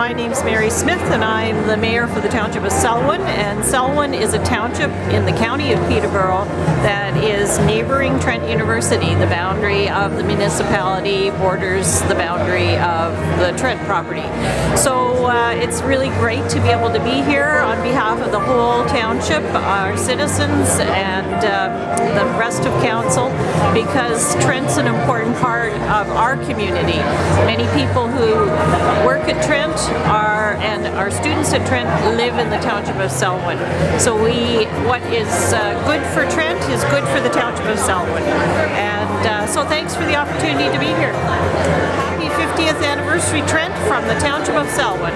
my name's Mary Smith and I'm the mayor for the township of Selwyn and Selwyn is a township in the county of Peterborough that is neighboring Trent University. The boundary of the municipality borders the boundary of the Trent property. So uh, it's really great to be able to be here on behalf of the whole township, our citizens and uh, the rest of council because Trent's an important part of our community. Many people who work at Trent are and our students at Trent live in the township of Selwyn. So we, what is uh, good for Trent is good for the township of Selwyn. And uh, so thanks for the opportunity to be here. Happy 50th anniversary Trent from the township of Selwyn.